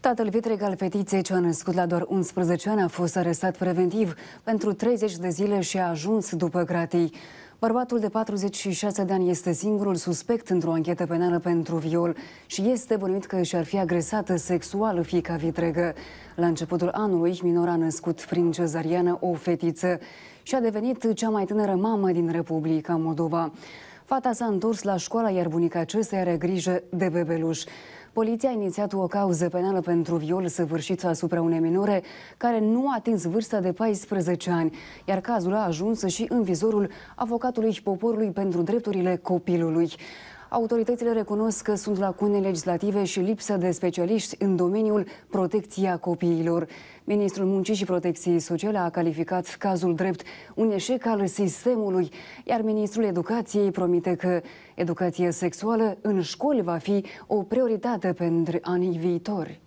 Tatăl vitreg al fetiței ce a născut la doar 11 ani a fost arestat preventiv pentru 30 de zile și a ajuns după gratii. Bărbatul de 46 de ani este singurul suspect într-o anchetă penală pentru viol și este bănuit că și-ar fi agresată sexual fiica vitregă. La începutul anului, minora a născut prin cezariană o fetiță și a devenit cea mai tânără mamă din Republica Moldova. Fata s-a întors la școală, iar bunica acesteia are grijă de bebeluș. Poliția a inițiat o cauză penală pentru viol săvârșit asupra unei minore care nu a atins vârsta de 14 ani, iar cazul a ajuns și în vizorul avocatului poporului pentru drepturile copilului. Autoritățile recunosc că sunt lacune legislative și lipsă de specialiști în domeniul protecției copiilor. Ministrul Muncii și Protecției Sociale a calificat cazul drept un eșec al sistemului, iar Ministrul Educației promite că educația sexuală în școli va fi o prioritate pentru anii viitori.